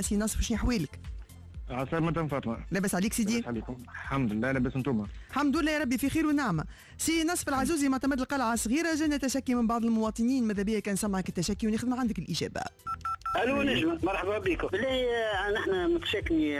سي نصف شنو حوالك؟ عسى مدام فاطمة. لاباس عليك سيدي؟ لاباس عليكم. الحمد لله لاباس أنتم الحمد لله يا ربي في خير ونعمه سي نصف العزوزي معتمد القلعة صغيره جانا تشكي من بعض المواطنين. ماذا بيا كان سمعك التشكي وناخذ من عندك الإجابة. ألو نجمة مرحبا بكم. بالله آه، نحن متشكني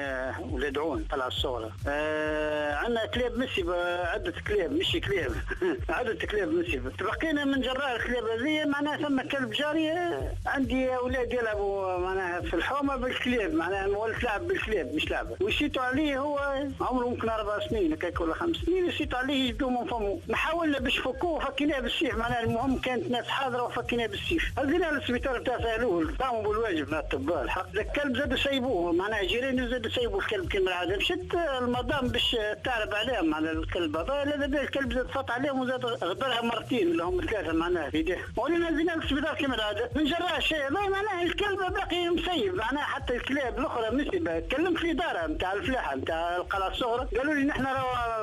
ولاد عون طلع الصغرى آه عندنا كلاب مسيبة عدة كلاب مش كلاب. عدة كلاب مسيبة تبقينا من جراء الكلاب هذه معناها ثم كلب جاري آه، عندي أولاد يلعبوا معناها في الحومة بالكلاب معناها ولد لعب بالكلاب مش لعبة وشيتوا عليه هو عمره ممكن أربع سنين هكاك ولا خمس سنين وشيتوا عليه يجدوا من فمه. نحاولنا باش فكوه فكيناه بالسيف معناها المهم كانت ناس حاضرة وفكيناه بالسيف. هزينا للسبيطار بتاع سالوه قاموا الواجب من الاطباء الحق. الكلب زاد سيبوه معناها جيراني زاد سيبوا الكلب كما العاده مشيت المدام باش تعرف عليهم على الكلب هذا. لا بال الكلب زاد فات عليهم وزاد غدرها مرتين اللي هم ثلاثة معناها في يديه. ولينا زينا للسبيطار كما العاده من جراء شيء. معناها الكلب باقي مسيب. معناها حتى الكلاب الأخرى مسيبة. كلمت في إدارة نتاع الفلاحة نتاع القلعه الصغرى. قالوا لي نحن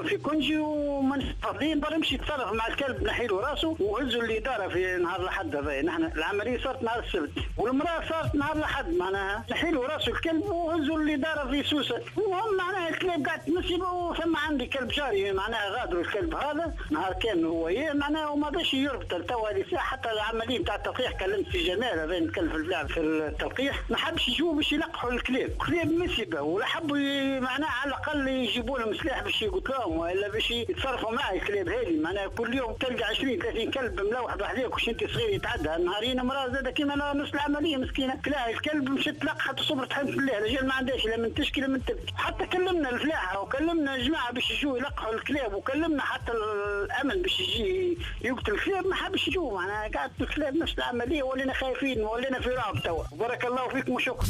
في كونجي ومن فاضيين. برا يمشي يتصرف مع الكلب نحي له راسه وهزوا الإدارة في نهار الأحد هذا نحن العملية صارت نهار السبت. والمرأة صارت نهار الاحد معناها. نحيلوا راس الكلب وهزوا الاداره في سوسة. المهم معناها الكلاب قاعد تنسب وثم عندي كلب جاري معناها غادروا الكلب هذا. نهار كان هو هي معناها وما باش يربط توا هذه حتى العملية نتاع التلقيح كلمت في جمال هذا نتكلم في البلاد في التلقيح. ما حبش يجوا باش يلقحوا الكلاب. كلاب مسبه ولا حبوا معناها على الأقل يجيبوا لهم سلاح باش يقتلوهم ولا باش يتصرفوا مع الكلاب هذه. معناها كل يوم تلقى 20 30 كلب ملوح بحذاك وش انت صغير يتعدى. نهارين امراه زاد كيما نص العملية مسكينة. كلاها الكلب مشت لقحت صبرت حمد بالله الرجال ما عندهاش لا من تشكي لا من تبكي. حتى كلمنا الفلاحة وكلمنا الجماعة باش يجوا يلقحوا الكلاب وكلمنا حتى الامن باش يجي يقتل الكلاب ما حبش يجوا معناها قاعد الكلاب نفس العملية ولينا خايفين ولينا في رعب توا. بارك الله فيكم وشكرا.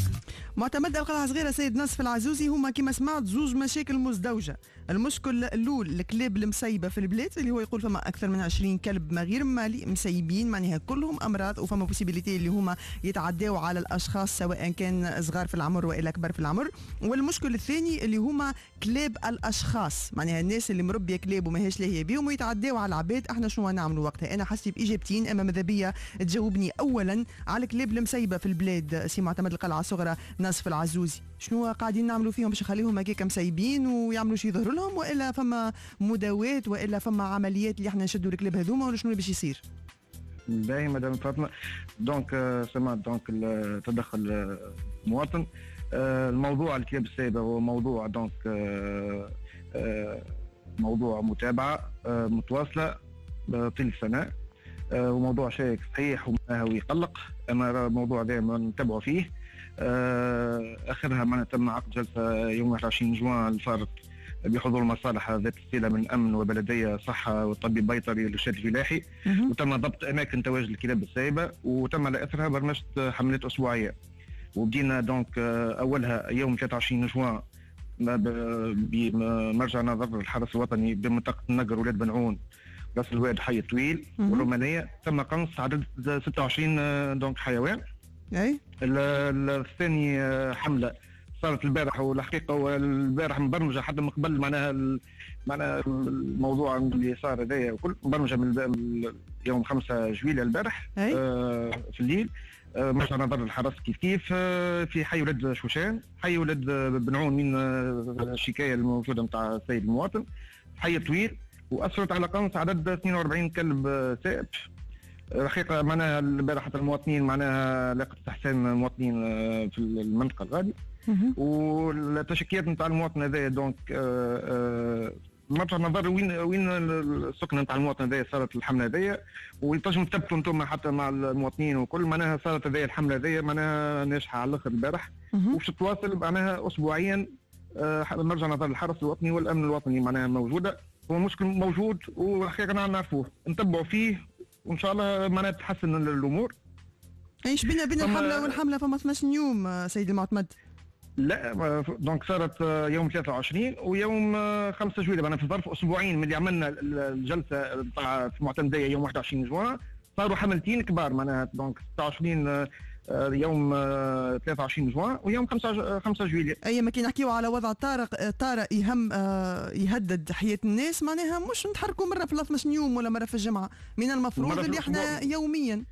معتمد القلعة صغيرة سيد نصف العزوزي هما كما سمعت زوج مشاكل مزدوجة. المشكل الأول الكلاب المسيبة في البلاد اللي هو يقول فما أكثر من 20 كلب ما غير مالي مسيبين معناها كلهم أمراض وفما بوسيبيليتي اللي هما يتعداو على الأشخاص سواء كان صغار في العمر وإلا كبار في العمر. والمشكل الثاني اللي هما كلاب الأشخاص معناها الناس اللي مربية كلاب وماهيش لاهية بهم ويتعداو على العباد. إحنا شنو نعملوا وقتها؟ أنا حسيت بإجابتين أما ماذا بيا؟ تجاوبني أولا على الكلاب المسيبة في البلاد سي معتمد القلعة الصغرى. نصف العزوزي. شنو قاعدين نعملوا فيهم باش نخليهم هكاك مسيبين ويعملوا شي يظهروا لهم وإلا فما مداواه وإلا فما عمليات اللي إحنا نشدوا الكلاب هذوما ولا شنو اللي باش يصير؟ باهي مدام فاطمة. donc سمعت donc تدخل المواطن الموضوع الكلاب السايبه هو موضوع donc موضوع متابعة متواصلة طيلة السنة وموضوع شائك صحيح ويقلق أما الموضوع دائما نتبعوا فيه. آخرها معنا تم عقد جلسة يوم 21 جوان اللي صارت بحضور المصالح ذات الصله من امن وبلدية صحة والطبيب البيطري والارشاد الفلاحي وتم ضبط أماكن تواجد الكلاب السايبة وتم على أثرها برمجة حملات أسبوعية. وبدينا donc أولها يوم 23 جوان بمرجع نظر الحرس الوطني بمنطقة النقر ولاد بنعون راس الواد حي الطويل والرومانية. تم قنص عدد 26 donc حيوان. أي؟ الثاني حملة صارت البارح والحقيقة والبارح مبرمجة حتى من قبل معناها معناها الموضوع اللي صار هذايا وكل مبرمجة من يوم 5 جويليا البارح آه في الليل. آه مرجع نظر الحرس كيف كيف. آه في حي ولاد شوشان حي ولاد بنعون من الشكاية الموجودة نتاع السيد المواطن. حي طويل وأثرت على قنص عدد 42 كلب سائب الحقيقة معناها البارح حتى المواطنين معناها لاقت استحسان المواطنين في المنطقة الغادي والتشكيات نتاع المواطن هذايا دونك مرجع نظر وين وين السكنه نتاع المواطن هذايا صارت الحملة هذايا. وتنجم تثبتوا أنتم حتى مع المواطنين وكل معناها صارت هذايا الحملة هذايا معناها ناجحة على الأخر البارح. وباش تواصل معناها اسبوعيا مرجع نظر الحرس الوطني والأمن الوطني معناها موجودة. هو مشكل موجود والحقيقة نعرفوه نتبعوا فيه وإن شاء الله معناها تتحسن الأمور. إيش بينا بين الحملة والحملة فما 12 يوم سيدي المعتمد؟ لا donc صارت يوم 23 ويوم 5 جويلية أنا في ظرف أسبوعين من اللي عملنا الجلسة نتاع في معتمدية يوم 21 جوان. صاروا حملتين كبار معناها. donc 26 يوم 23 جوان ويوم 5 5 جويلية. أي ما كي نحكيو على وضع طارئ طارئ يهم يهدد حياة الناس معناها مش نتحركوا مرة في 12 يوم ولا مرة في الجمعة. من المفروض اللي إحنا يوميا.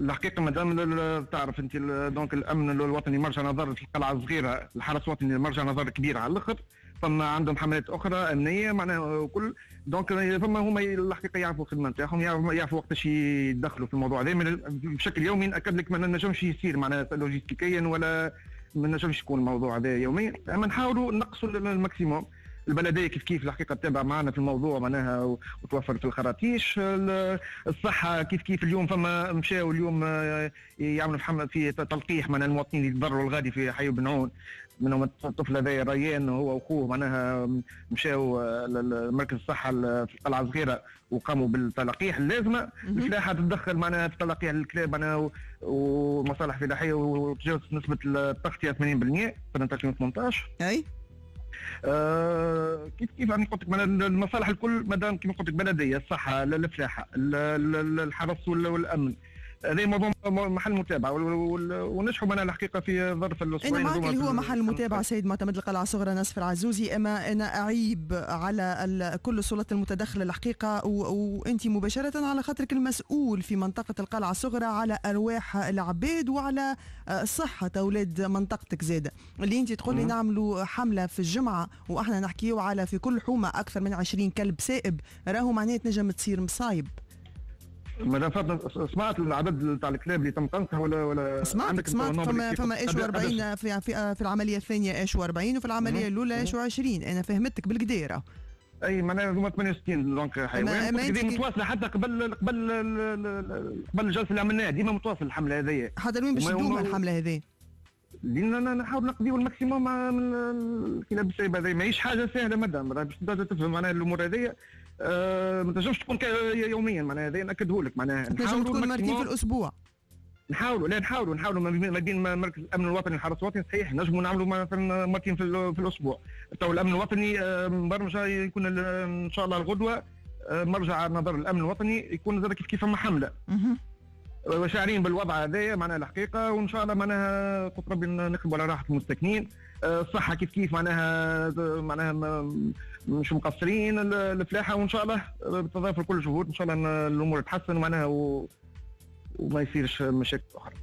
الحقيقة مادام تعرف أنت donc الأمن الوطني مرجع نظر في القلعة الصغيرة الحرس الوطني مرجع نظر كبير على الأخر. فما عندهم حملات أخرى أمنية معناها كل donc فما هما الحقيقة يعرفوا الخدمة نتاعهم يعرفوا وقتاش يدخلوا في الموضوع هذا. بشكل يومي ناكد لك ما نجمش يصير معناها logistiquement ولا ما نجمش يكون الموضوع هذا يوميا. أما نحاولوا نقصوا ال maximum. البلدية كيف كيف الحقيقة تتابع معنا في الموضوع معناها وتوفر في الخراطيش. الصحة كيف كيف اليوم فما مشاو اليوم آه، يعملوا في في تلقيح معناها المواطنين اللي يتضرروا الغادي في حي بن عون منهم الطفل هذا ريان هو وأخوه معناها مشاو لمركز الصحة في القلعه الصغيره وقاموا بالتلقيح. اللازمه الفلاحه تتدخل معناها في تلقيح الكلاب معناها ومصالح فلاحية وتجاوزت نسبة التغطيه 80% سنة 2018 أي؟ آه كيف كيف أنا قلت لك المصالح الكل مادام كما قلت لك بلدية الصحة الفلاحة الحرس والأمن. هذا موضوع محل متابعة. ونجحوا معنا الحقيقة في ظرف الأسبوعين أنا معك اللي هو محل متابعة. سيد معتمد القلعة الصغرى نصف العزوزي. أما أنا أعيب على كل السلطات المتدخلة الحقيقة. وأنت مباشرة على خاطرك المسؤول في منطقة القلعة الصغرى على أرواح العباد وعلى صحة أولاد منطقتك زاده اللي أنت تقول لي نعملوا حملة في الجمعة وإحنا نحكيو على في كل حومة أكثر من 20 كلب سائب. راهو معناه تنجم تصير مصايب. مدام فاطمه سمعت العدد تاع الكلاب اللي تم قنصها ولا ولا سمعت سمعت فما فما إيش 40 في, في في العملية الثانية إيش 40 وفي العملية الأولى إيش 20 أنا فهمتك بالقديره أي معناها هما 68 دونك حيوان. متواصلة حتى قبل قبل قبل الجلسة اللي عملناها ديما متواصل الحملة هذه حتى وين باش تدوم الحملة هذه؟ لأن نحاول نقضيو ال maximum من الكلاب السايبه هذه ماهيش حاجة سهلة مدام باش تفهم معناها الأمور هذه أه ما تنجمش تكون يوميا معناها هذا ناكده لك معناها. تنجم تكون مرتين في الأسبوع. نحاولوا لا نحاولوا نحاولوا ما بين مركز الأمن الوطني والحرس الوطني صحيح نجموا نعملوا مثلا مرتين في, في الأسبوع. تو الأمن الوطني آه، مبرمجه يكون إن شاء الله الغدوة آه، مرجع نظر الأمن الوطني يكون زاد كيف كيف حملة. وشاعرين بالوضع هذايا معناها الحقيقة وإن شاء الله معناها قلت ربي نخدموا على راحة المستكنين. آه، الصحة كيف كيف معناها معناها مش مقصرين الفلاحة وإن شاء الله بتضافر كل الجهود إن شاء الله الأمور تتحسن معناها و... وما يصيرش مشاكل أخرى.